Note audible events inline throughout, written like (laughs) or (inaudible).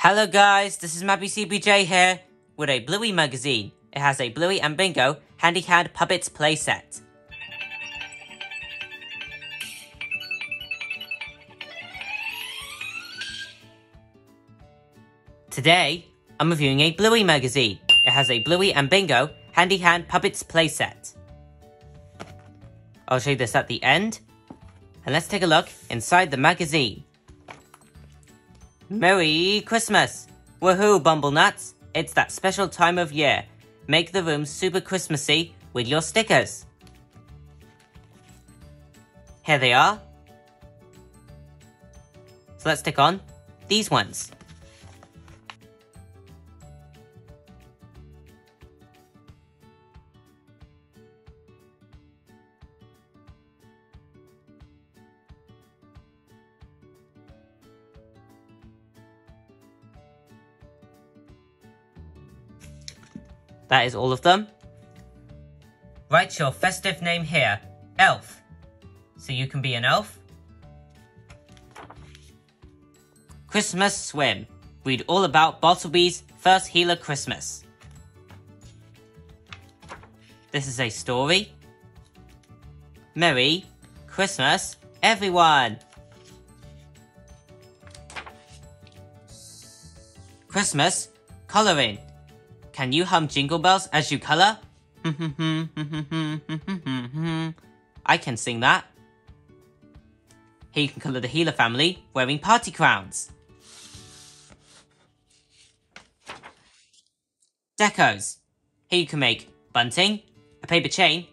Hello guys, this is Matthew CPJ here with a Bluey magazine. It has a Bluey and Bingo Handy-Hand Puppets playset. Today, I'm reviewing a Bluey magazine. It has a Bluey and Bingo Handy-Hand Puppets playset. I'll show you this at the end. And let's take a look inside the magazine. Merry Christmas! Woohoo, Bumblenuts! It's that special time of year. Make the room super Christmassy with your stickers. Here they are. So let's stick on these ones. That is all of them. Write your festive name here, Elf. So you can be an elf. Christmas Swim. Read all about Bartleby's first Heeler Christmas. This is a story. Merry Christmas, everyone! Christmas coloring. Can you hum jingle bells as you color? (laughs) I can sing that. Here you can color the Heeler family wearing party crowns. Decos. Here you can make bunting, a paper chain,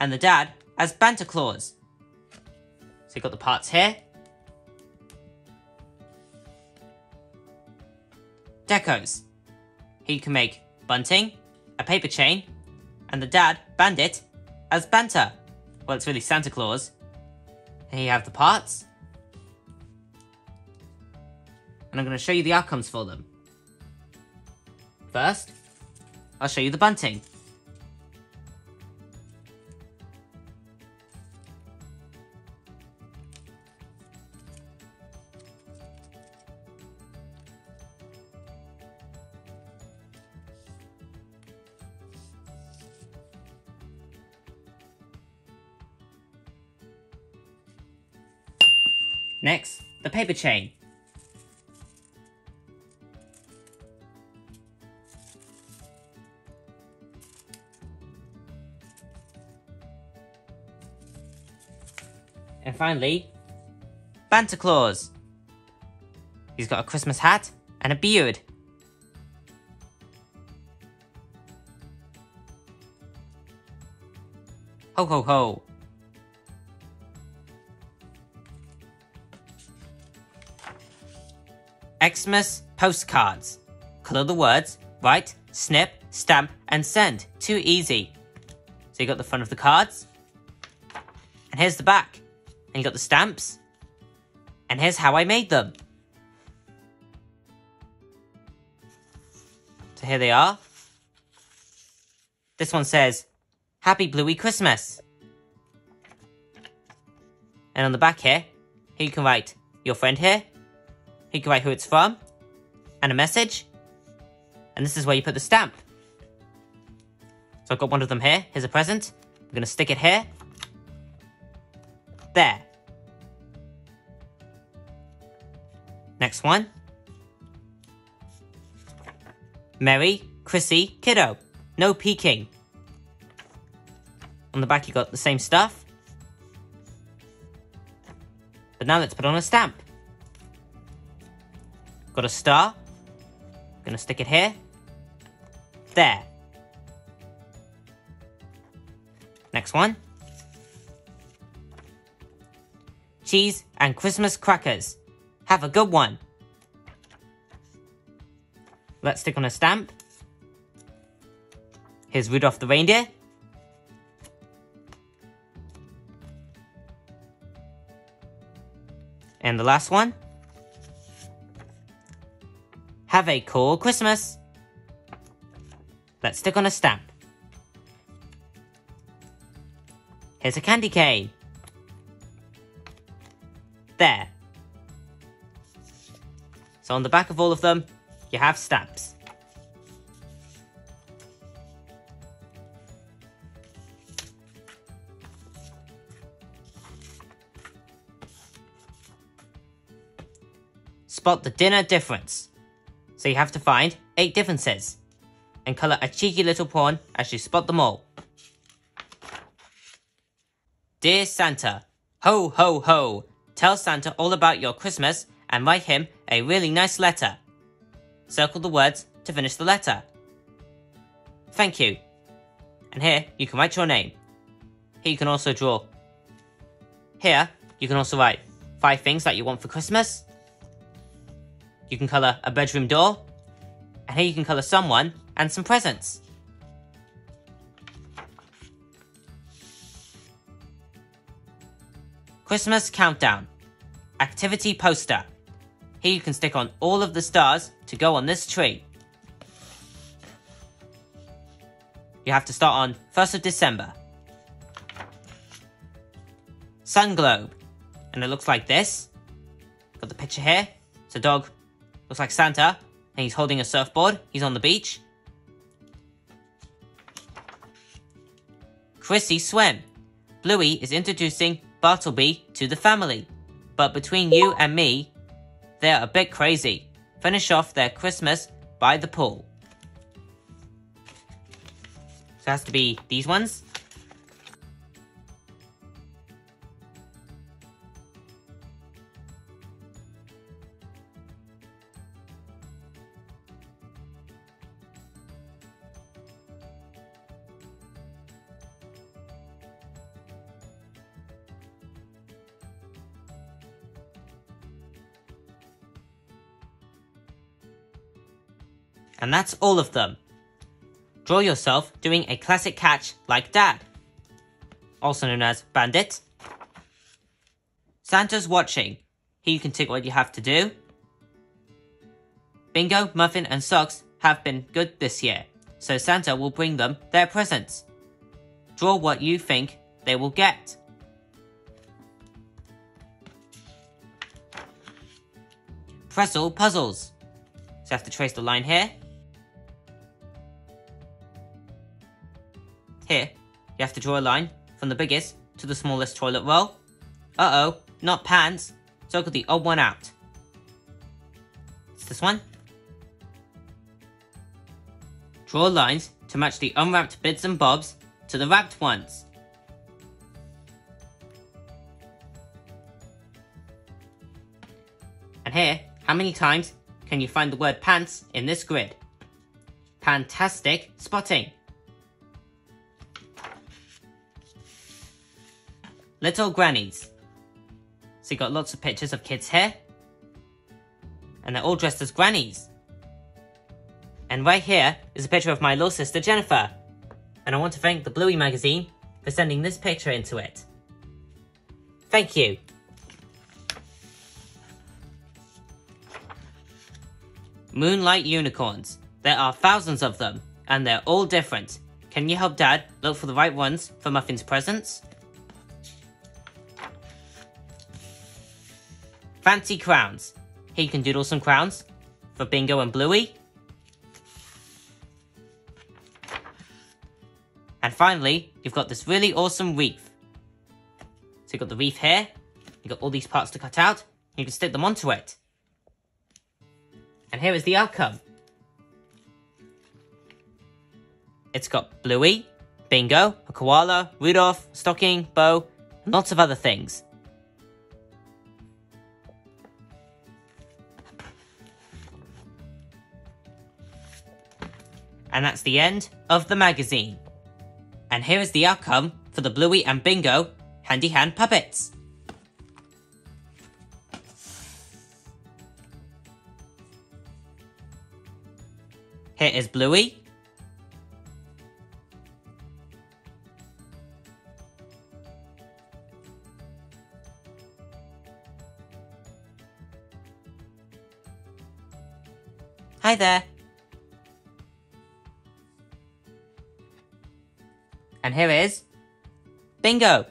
and the dad as Banta Claus. So you've got the parts here. Decos. Here you can make bunting, a paper chain, and the dad, Bandit, as Banta. Well, it's really Santa Claus. Here you have the parts. And I'm going to show you the outcomes for them. First, I'll show you the bunting. Next, the paper chain. And finally, Banta Claus. He's got a Christmas hat and a beard. Ho ho ho. Xmas postcards. Color the words, write, snip, stamp, and send. Too easy. So you got the front of the cards. And here's the back. And you got the stamps. And here's how I made them. So here they are. This one says, Happy Bluey Christmas. And on the back here, here you can write your friend here, you can write who it's from, and a message. And this is where you put the stamp. So I've got one of them here. Here's a present. I'm going to stick it here. There. Next one. Merry, Chrissy, Kiddo. No peeking. On the back you got the same stuff. But now let's put on a stamp. Got a star. Gonna stick it here. There. Next one. Cheese and Christmas crackers. Have a good one. Let's stick on a stamp. Here's Rudolph the reindeer. And the last one. Have a cool Christmas. Let's stick on a stamp. Here's a candy cane. There. So on the back of all of them, you have stamps. Spot the dinner difference. So you have to find 8 differences and colour a cheeky little prawn as you spot them all. Dear Santa, ho ho ho, tell Santa all about your Christmas and write him a really nice letter. Circle the words to finish the letter. Thank you. And here you can write your name. Here you can also draw. Here you can also write five things that you want for Christmas. You can colour a bedroom door. And here you can colour someone and some presents. Christmas Countdown Activity Poster. Here you can stick on all of the stars to go on this tree. You have to start on 1st of December. Sun Globe. And it looks like this. Got the picture here. It's a dog. Looks like Santa. And he's holding a surfboard. He's on the beach. Chrissy Swim. Bluey is introducing Bartleby to the family. But between you and me, they're a bit crazy. Finish off their Christmas by the pool. So it has to be these ones. And that's all of them. Draw yourself doing a classic catch like dad, also known as bandit. Santa's watching. Here you can tick what you have to do. Bingo, Muffin and Socks have been good this year, so Santa will bring them their presents. Draw what you think they will get. Pretzel puzzles. So I have to trace the line here. Here, you have to draw a line from the biggest to the smallest toilet roll. Uh-oh, not pants. So got the odd one out. It's this one. Draw lines to match the unwrapped bits and bobs to the wrapped ones. And here, how many times can you find the word pants in this grid? Fantastic spotting! Little Grannies. So you got lots of pictures of kids here. And they're all dressed as grannies. And right here is a picture of my little sister Jennifer. And I want to thank the Bluey magazine for sending this picture into it. Thank you. Moonlight Unicorns. There are thousands of them, and they're all different. Can you help Dad look for the right ones for Muffin's presents? Fancy crowns. Here you can doodle some crowns for Bingo and Bluey. And finally, you've got this really awesome wreath. So you've got the wreath here, you've got all these parts to cut out, you can stick them onto it. And here is the outcome. It's got Bluey, Bingo, a koala, Rudolph, stocking, bow, and lots of other things. And that's the end of the magazine. And here is the outcome for the Bluey and Bingo Handy Hand Puppets. Here is Bluey. Hi there. And here is Bingo!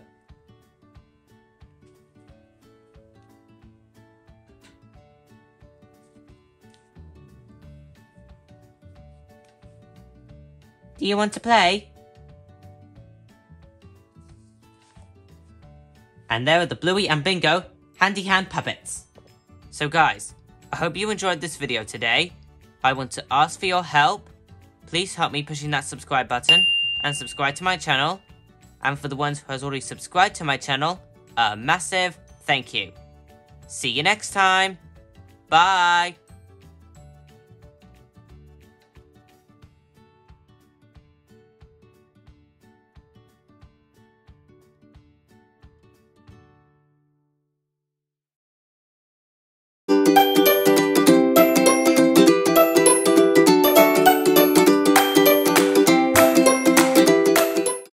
Do you want to play? And there are the Bluey and Bingo handy hand puppets. So guys, I hope you enjoyed this video today. I want to ask for your help. Please help me pushing that subscribe button and subscribe to my channel. And for the ones who has already subscribed to my channel, a massive thank you. See you next time. Bye.